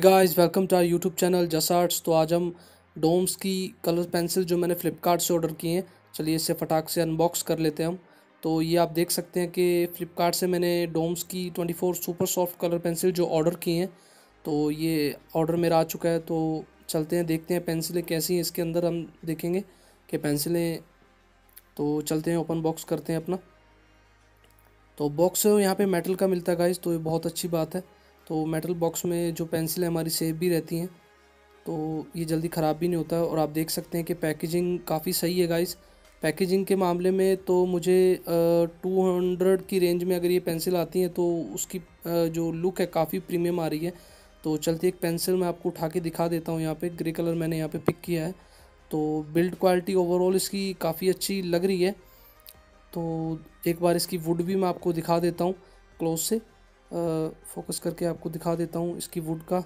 Guys welcome to our YouTube channel Jas Arts तो आज हम डोम्स की कलर पेंसिल जो मैंने फ़्लिपकार्ट से ऑर्डर किए हैं, चलिए इसे फटाक से अनबॉक्स कर लेते हैं हम। तो ये आप देख सकते हैं कि फ़्लिपकार्ट से मैंने डोम्स की twenty four super soft colour pencil जो ऑर्डर किए हैं तो ये ऑर्डर मेरा आ चुका है। तो चलते हैं, देखते हैं पेंसिलें कैसी हैं। इसके अंदर हम देखेंगे कि पेंसिलें तो चलते हैं ओपन बॉक्स करते हैं अपना। तो बॉक्स यहाँ पे मेटल का मिलता है गाइस तो ये बहुत अच्छी बात है। तो मेटल बॉक्स में जो पेंसिल है, हमारी सेफ़ भी रहती हैं। तो ये जल्दी ख़राब भी नहीं होता और आप देख सकते हैं कि पैकेजिंग काफ़ी सही है गाइस पैकेजिंग के मामले में तो मुझे टू हंड्रेड की रेंज में अगर ये पेंसिल आती हैं तो उसकी जो लुक है काफ़ी प्रीमियम आ रही है। तो चलती एक पेंसिल मैं आपको उठा के दिखा देता हूँ यहाँ पे। ग्रे कलर मैंने यहाँ पे पिक किया है। तो बिल्ड क्वालिटी ओवरऑल इसकी काफ़ी अच्छी लग रही है। तो एक बार इसकी वुड भी मैं आपको दिखा देता हूँ क्लोज से। फोकस करके आपको दिखा देता हूँ इसकी वुड का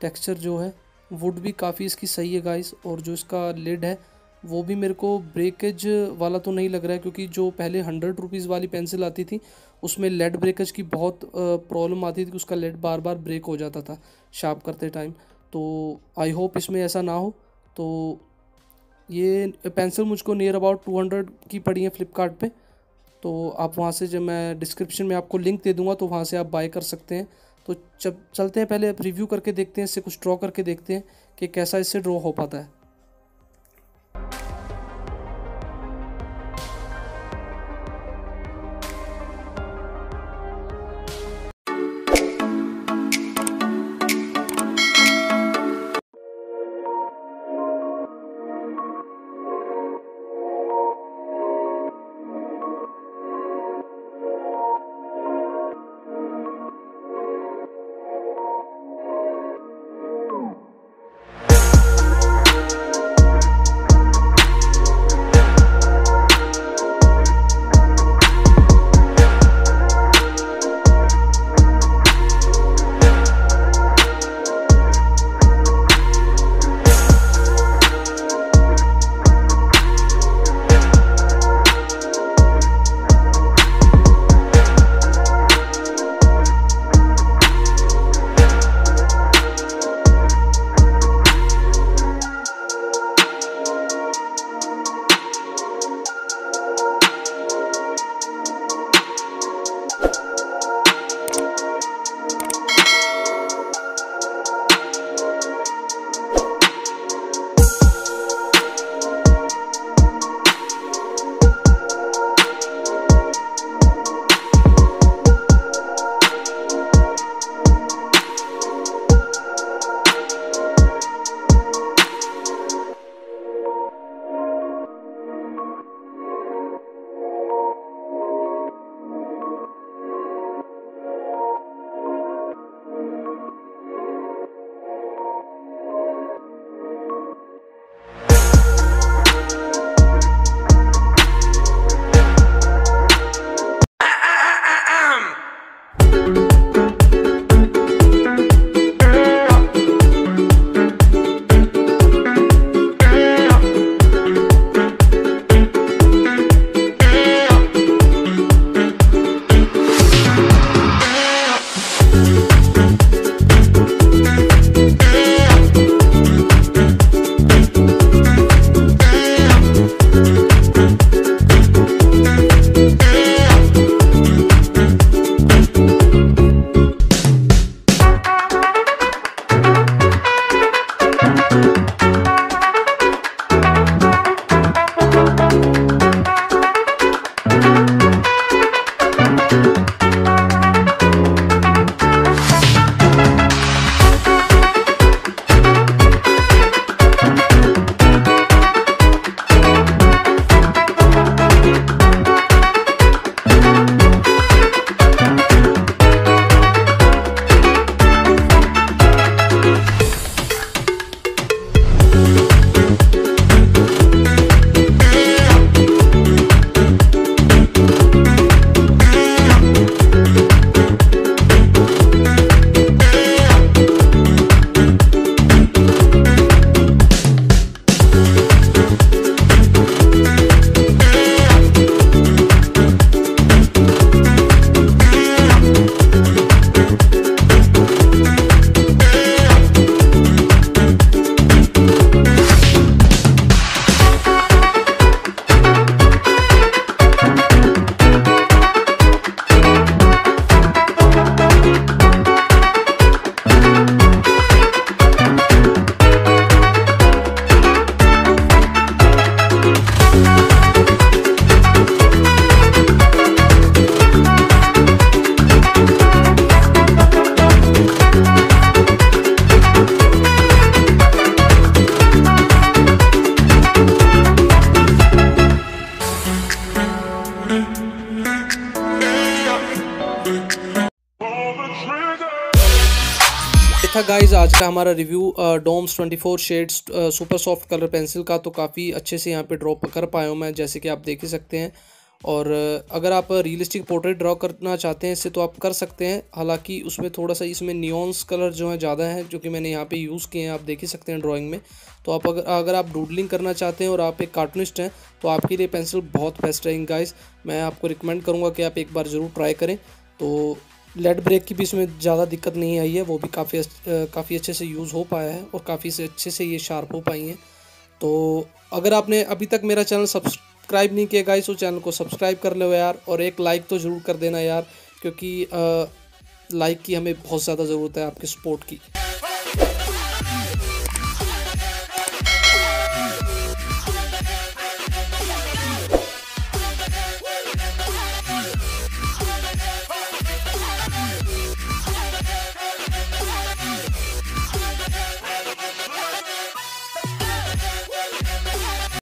टेक्सचर जो है। वुड भी काफ़ी इसकी सही है गाइस और जो इसका लिड है, वो भी मेरे को ब्रेकेज वाला तो नहीं लग रहा है क्योंकि जो पहले हंड्रेड रुपीज़ वाली पेंसिल आती थी, उसमें लेड ब्रेकेज की बहुत प्रॉब्लम आती थी कि उसका लेड बार बार ब्रेक हो जाता था शार्प करते टाइम तो आई होप इसमें ऐसा ना हो। तो ये पेंसिल मुझको नियर अबाउट टू हंड्रेड की पड़ी है फ़्लिपकार्ट पे। तो आप वहाँ से जब मैं डिस्क्रिप्शन में आपको लिंक दे दूँगा तो वहाँ से आप बाय कर सकते हैं। तो चलते हैं, पहले रिव्यू करके देखते हैं, इससे कुछ ड्रॉ करके देखते हैं कि कैसा इससे ड्रॉ हो पाता है। था गाइज़ आज का हमारा review Doms 24 shades super soft colour pencil का तो काफ़ी अच्छे से यहाँ पे ड्रॉ कर पाया हूँ मैं, जैसे कि आप देख ही सकते हैं। और अगर आप रियलिस्टिक पोर्ट्रेट ड्रॉ करना चाहते हैं, इससे तो आप कर सकते हैं, हालाँकि उसमें थोड़ा सा इसमें नियॉन्स कलर जो है ज़्यादा है, जो कि मैंने यहाँ पे यूज़ किए हैं, आप देख ही सकते हैं ड्राइंग में। तो आप अगर अगर आप डूडलिंग करना चाहते हैं और आप एक कार्टूनिस्ट हैं तो आपके लिए पेंसिल बहुत बेस्ट रहेंगे गाइस मैं आपको रिकमेंड करूँगा कि आप एक बार ज़रूर ट्राई करें। तो लेड ब्रेक की भी इसमें ज़्यादा दिक्कत नहीं आई है, वो भी काफ़ी काफ़ी अच्छे से यूज़ हो पाया है और काफ़ी से अच्छे से ये शार्प हो पाई हैं। तो अगर आपने अभी तक मेरा चैनल सब्सक्राइब नहीं किया गाइस तो चैनल को सब्सक्राइब कर लो यार और एक लाइक तो ज़रूर कर देना यार, क्योंकि लाइक की हमें बहुत ज़्यादा ज़रूरत है आपके सपोर्ट की।